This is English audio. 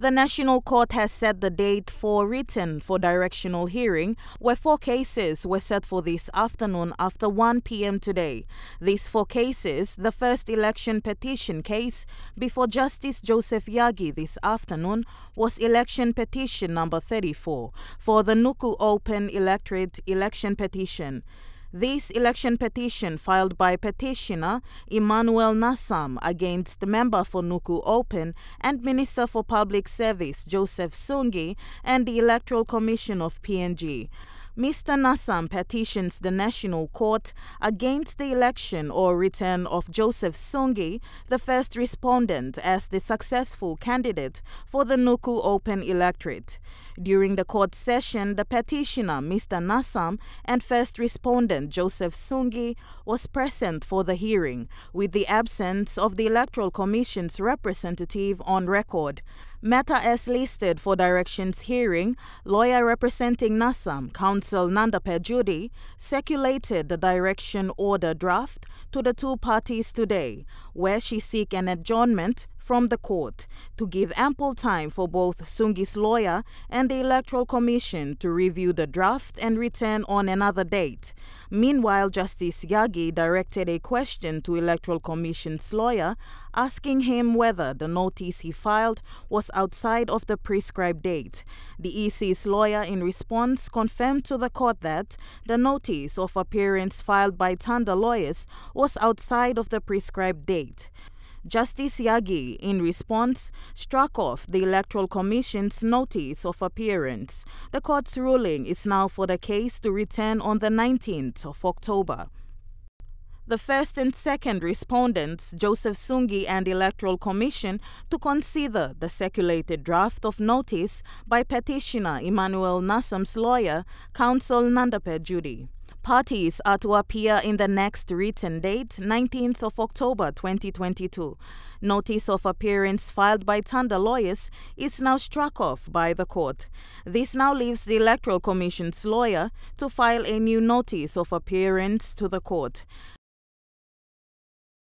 The National Court has set the date for written for directional hearing, where four cases were set for this afternoon after 1 p.m. today. These four cases, the first election petition case before Justice Joseph Yagi this afternoon was election petition number 34 for the Nuku Open Electorate election petition. This election petition filed by petitioner Emmanuel Nasam against member for Nuku Open and Minister for Public Service Joseph Sungi and the Electoral Commission of PNG. Mr. Nasam petitions the National Court against the election or return of Joseph Sungi, the first respondent, as the successful candidate for the Nuku Open electorate. During the court session, the petitioner, Mr. Nasam, and first respondent, Joseph Sungi, was present for the hearing, with the absence of the Electoral Commission's representative on record. Matter as listed for directions hearing, lawyer representing Nasam, counsel Nandape Judy, circulated the direction order draft to the two parties today, where she seek an adjournment from the court to give ample time for both Sungi's lawyer and the Electoral Commission to review the draft and return on another date. Meanwhile, Justice Yagi directed a question to Electoral Commission's lawyer asking him whether the notice he filed was outside of the prescribed date. The EC's lawyer in response confirmed to the court that the notice of appearance filed by Tanda lawyers was outside of the prescribed date. Justice Yagi, in response, struck off the Electoral Commission's notice of appearance. The court's ruling is now for the case to return on the 19th of October. The first and second respondents, Joseph Sungi and Electoral Commission, to consider the circulated draft of notice by petitioner Emmanuel Nasam's lawyer, counsel Nandape Judy. Parties are to appear in the next written date, 19th of October 2022. Notice of appearance filed by Tanda lawyers is now struck off by the court. This now leaves the Electoral Commission's lawyer to file a new notice of appearance to the court.